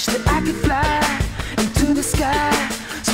wish that I could fly into the sky. So